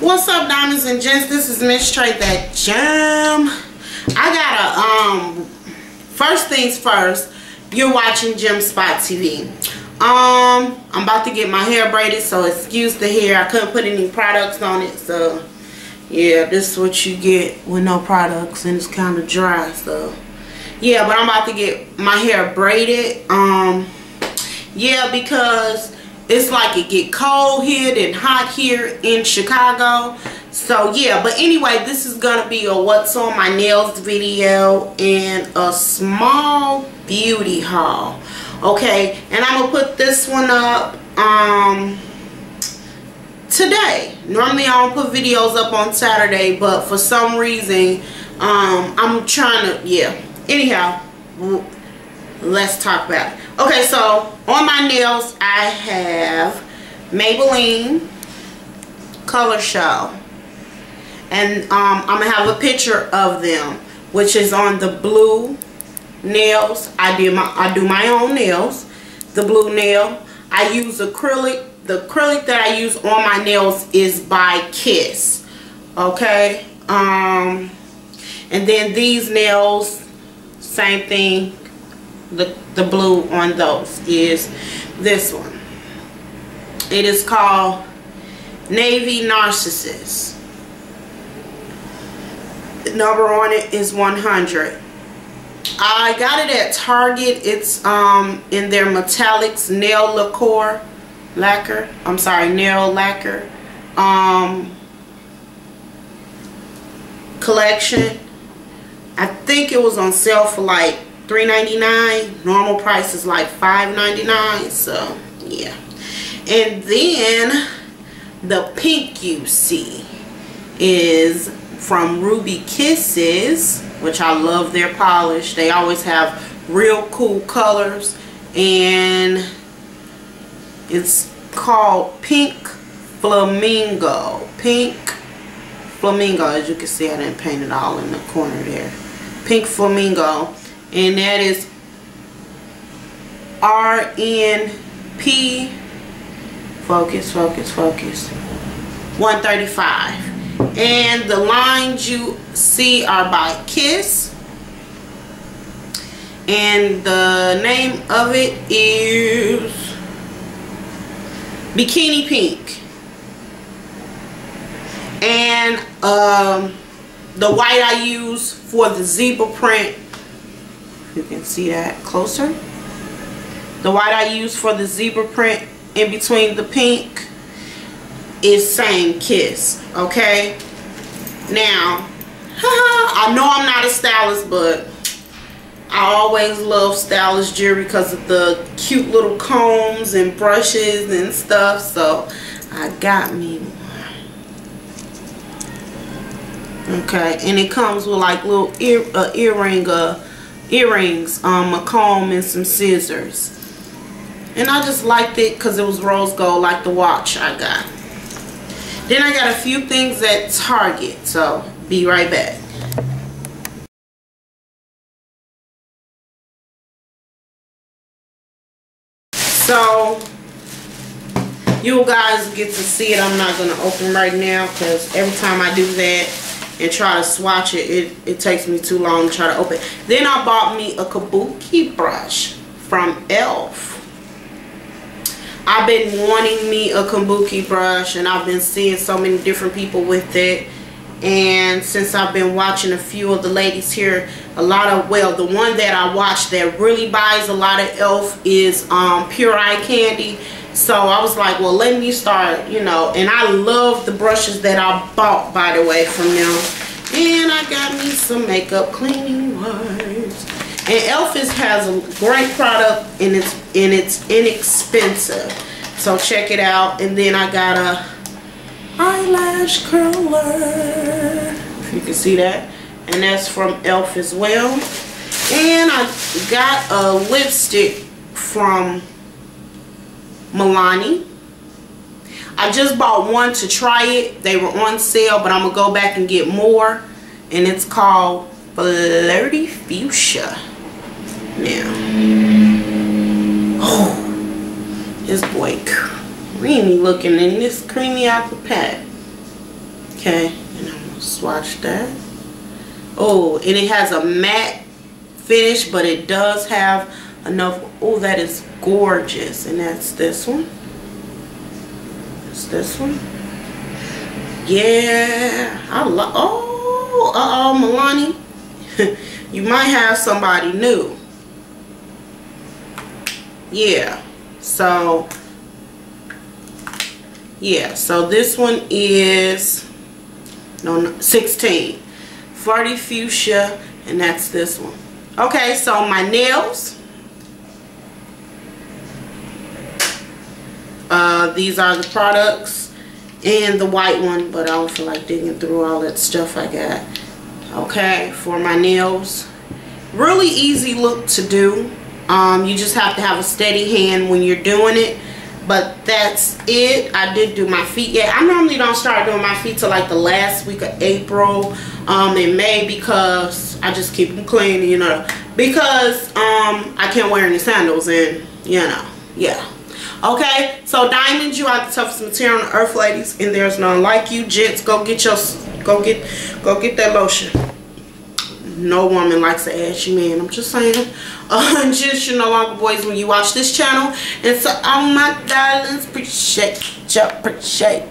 What's up, diamonds and gents? This is Miss Tra That Gem. I got a um. First things first, you're watching Gem Spot TV. Um, I'm about to get my hair braided, so excuse the hair. I couldn't put any products on it, so yeah, this is what you get with no products, and it's kind of dry, so yeah. But I'm about to get my hair braided. Um, yeah, because it's like it get cold here and hot here in Chicago. So yeah, but anyway, this is gonna be a what's on my nails video and a small beauty haul. Okay, and I'm gonna put this one up um today. Normally I don't put videos up on Saturday, but for some reason um I'm trying to yeah. Anyhow, let's talk about it. Okay, so on my nails I have Maybelline Color Show. And um, I'm going to have a picture of them, which is on the blue nails. I, did my, I do my own nails. The blue nail. I use acrylic. The acrylic that I use on my nails is by Kiss. Okay. Um, and then these nails, same thing the, the blue on those is this one. It is called Navy Narcissus. The number on it is 100. I got it at Target. It's um in their metallics nail lacquer lacquer. I'm sorry, nail lacquer um collection. I think it was on sale for like $3.99. Normal price is like $5.99. So, yeah. And then the pink you see is from Ruby Kisses, which I love their polish. They always have real cool colors. And it's called Pink Flamingo. Pink Flamingo. As you can see, I didn't paint it all in the corner there. Pink Flamingo and that is RNP focus focus focus 135 and the lines you see are by Kiss. And the name of it is Bikini Pink. And um, the white I use for the zebra print you can see that closer. The white I use for the zebra print in between the pink is same kiss. Okay. Now, I know I'm not a stylist, but I always love stylish jewelry because of the cute little combs and brushes and stuff. So I got me one. Okay, and it comes with like little ear uh, earring, uh, earrings, um, a comb, and some scissors. And I just liked it because it was rose gold like the watch I got. Then I got a few things at Target, so be right back. So, you guys get to see it. I'm not going to open right now because every time I do that, and try to swatch it, it, it takes me too long to try to open. Then I bought me a kabuki brush from e.l.f. I've been wanting me a kabuki brush and I've been seeing so many different people with it. And since I've been watching a few of the ladies here, a lot of, well, the one that I watch that really buys a lot of e.l.f. is um, Pure Eye Candy so I was like, well, let me start, you know. And I love the brushes that I bought, by the way, from them. And I got me some makeup cleaning wipes. And e.l.f. has a great product and it's, and it's inexpensive. So check it out. And then I got a eyelash curler. If you can see that. And that's from e.l.f. as well. And I got a lipstick from Milani. I just bought one to try it. They were on sale, but I'm going to go back and get more. And it's called Flirty Fuchsia. Now. Oh. This boy creamy looking in this creamy the pack. Okay, and I'm gonna swatch that. Oh, and it has a matte finish, but it does have enough. Oh, that is gorgeous. And that's this one. It's this one. Yeah, I love. Oh, uh oh, Milani. you might have somebody new. Yeah. So, yeah. So this one is no 16. Flirty Fuchsia, and that's this one. Okay, so my nails. Uh, these are the products and the white one, but I don't feel like digging through all that stuff I got. Okay, for my nails. Really easy look to do. Um, you just have to have a steady hand when you're doing it. But that's it. I did do my feet. Yeah, I normally don't start doing my feet till like the last week of April um, in May because I just keep them clean, you know. Because um, I can't wear any sandals and, you know, yeah. Okay, so diamonds, you are the toughest material on earth, ladies, and there's none like you. Gents, go get your, go get, go get that lotion. No woman likes an ashy man. I'm just saying. Uh, just you're no longer boys when you watch this channel. And so, all my darlings, appreciate you, appreciate